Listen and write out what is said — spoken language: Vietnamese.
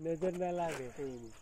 નજર ના લાગે કોઈની